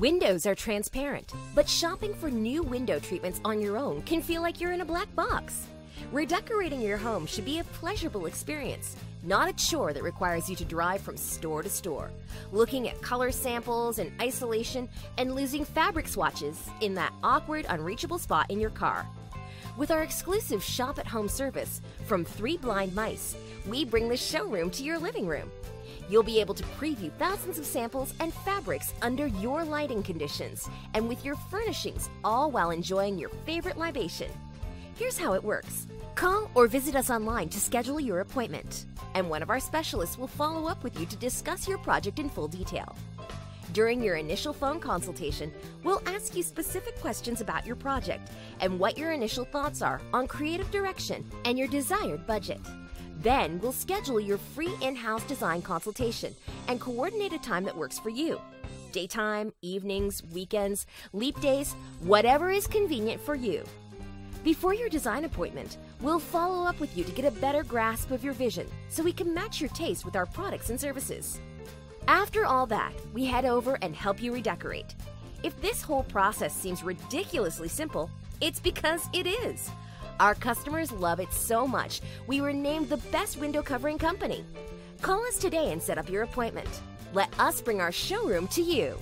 Windows are transparent, but shopping for new window treatments on your own can feel like you're in a black box. Redecorating your home should be a pleasurable experience, not a chore that requires you to drive from store to store, looking at color samples and isolation and losing fabric swatches in that awkward, unreachable spot in your car. With our exclusive shop at home service from Three Blind Mice, we bring the showroom to your living room. You'll be able to preview thousands of samples and fabrics under your lighting conditions and with your furnishings, all while enjoying your favorite libation. Here's how it works call or visit us online to schedule your appointment, and one of our specialists will follow up with you to discuss your project in full detail. During your initial phone consultation, we'll ask you specific questions about your project and what your initial thoughts are on creative direction and your desired budget. Then we'll schedule your free in house design consultation and coordinate a time that works for you. Daytime, evenings, weekends, leap days, whatever is convenient for you. Before your design appointment, we'll follow up with you to get a better grasp of your vision so we can match your taste with our products and services. After all that, we head over and help you redecorate. If this whole process seems ridiculously simple, it's because it is. Our customers love it so much, we were named the best window covering company. Call us today and set up your appointment. Let us bring our showroom to you.